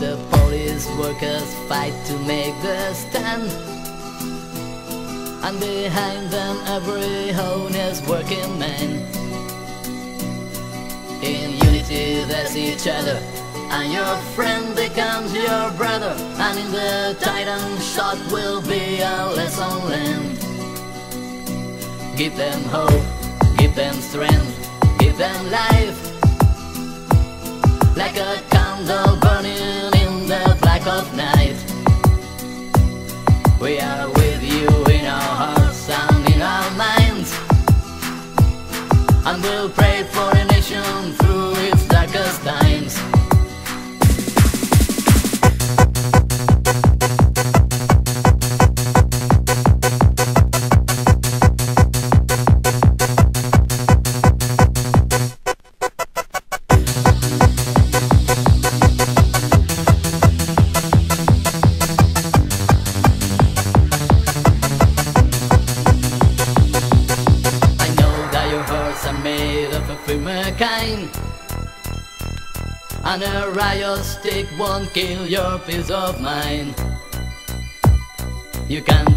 The Polish workers fight to make the stand. And behind them every honest working man. In unity there's each other. And your friend becomes your brother. And in the titan shot will be a lesson learned. Give them hope, give them strength, give them life. Like a candle burning of night. We are with you in our hearts and in our minds. And we'll pray for a nation through its darkest times. Riot stick won't kill your peace of mind. You can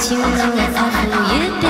情人节擦拭眼泪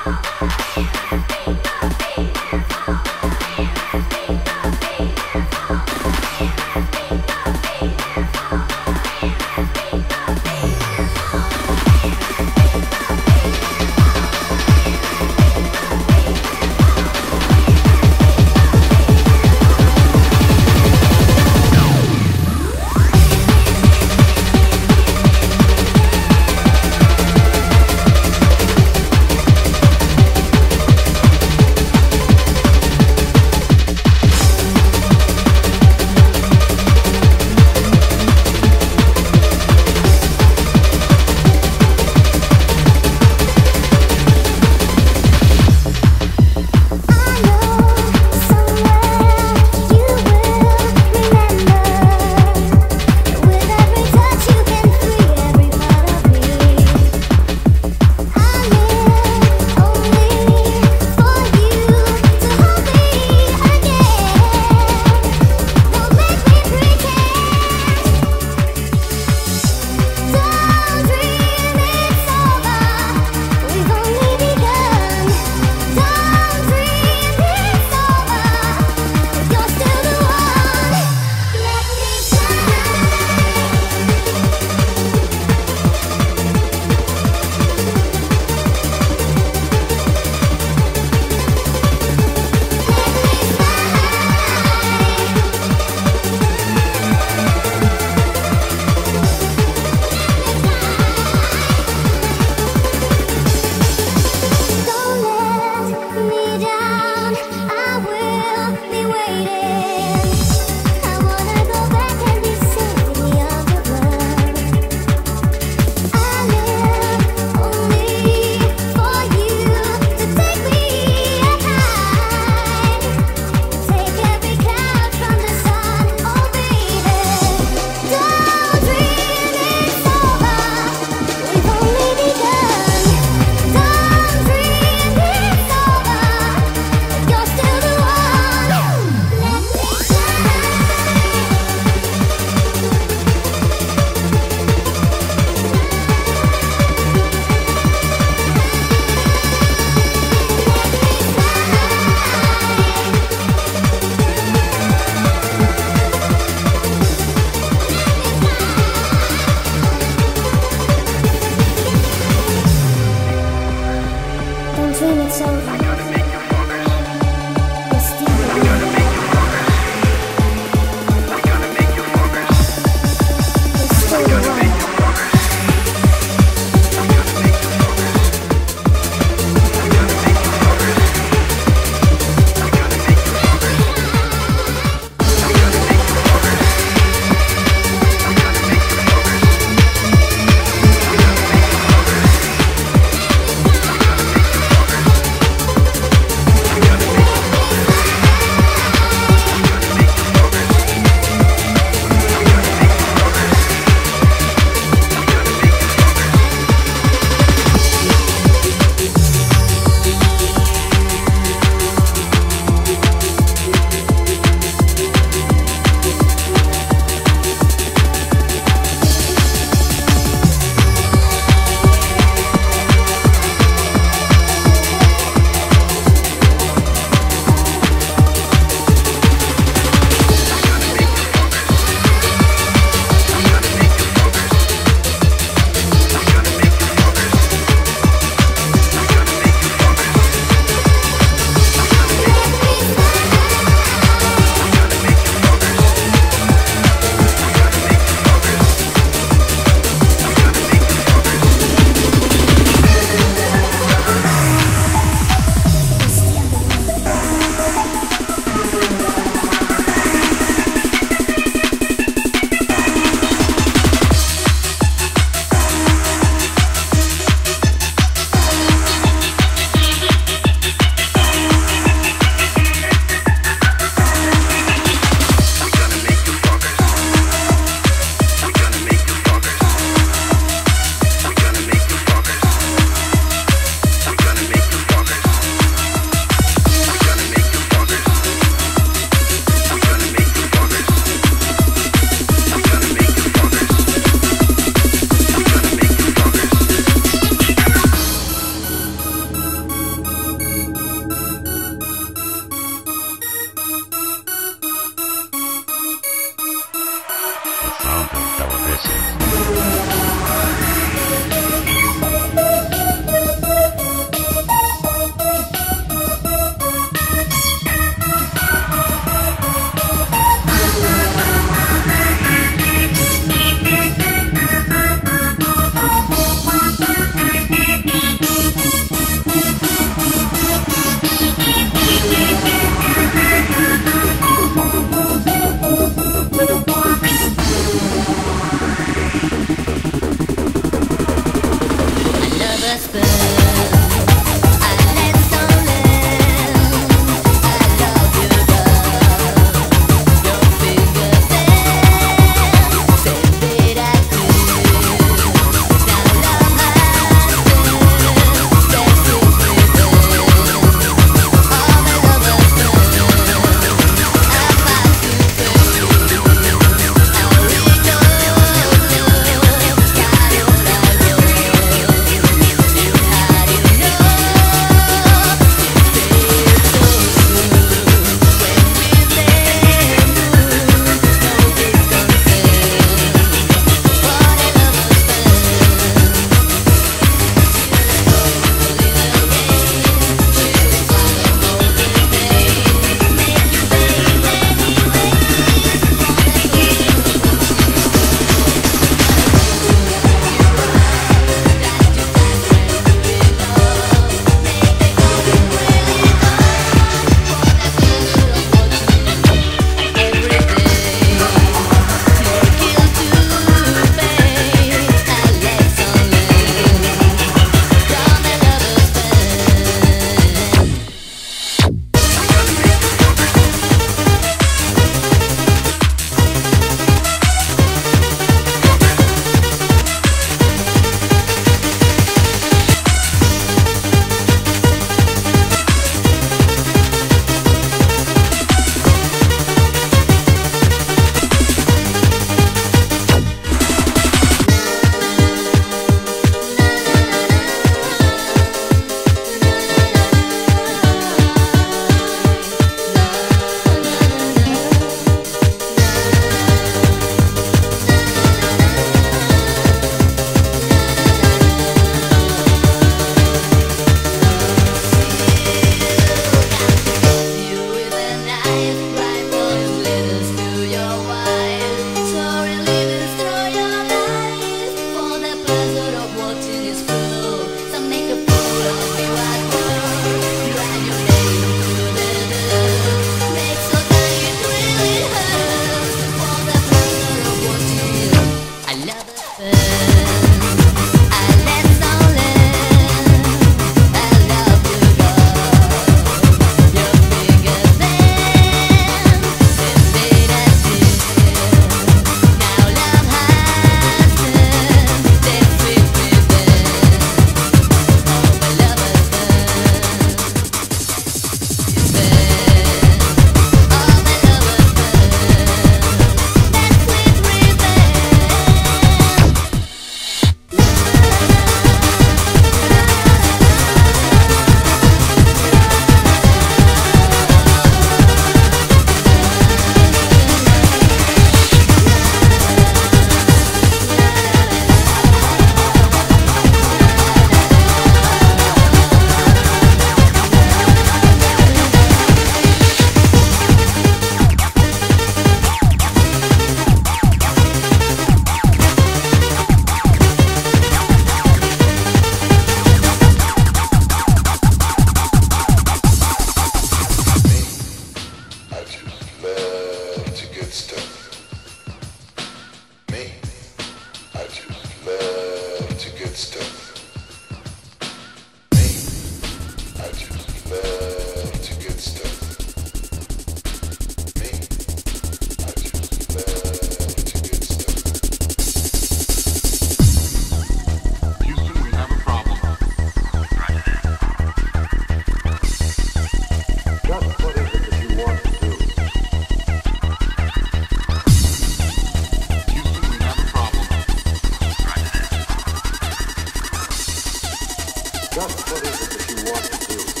what is it that you want to do?